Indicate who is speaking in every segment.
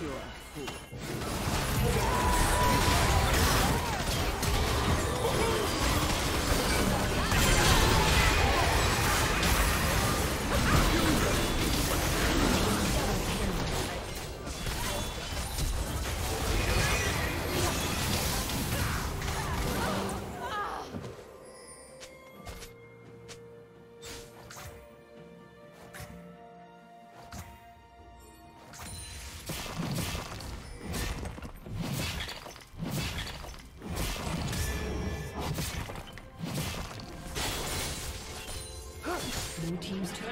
Speaker 1: 就是。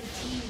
Speaker 1: Red team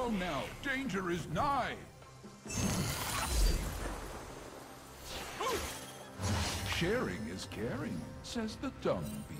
Speaker 2: Fly now. Danger is nigh. Sharing is caring, says the dung beetle.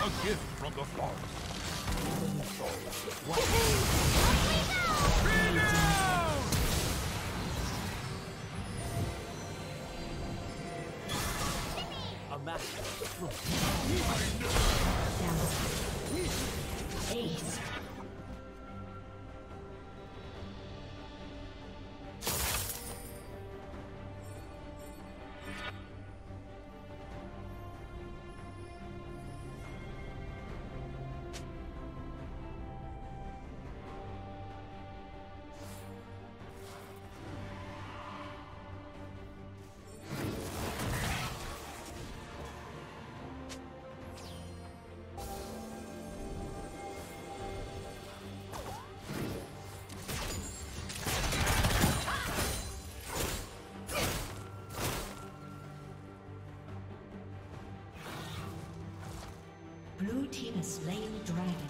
Speaker 2: A gift from the forest.
Speaker 1: Ace. Dragon.